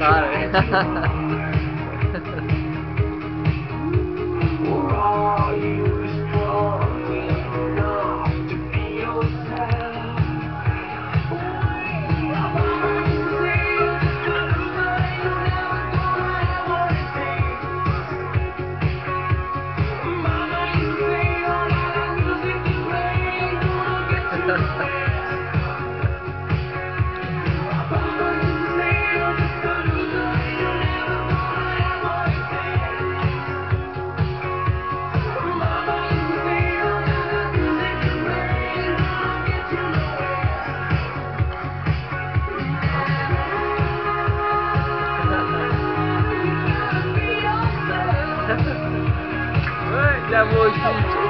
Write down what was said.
Or are you? Strong Ouais, la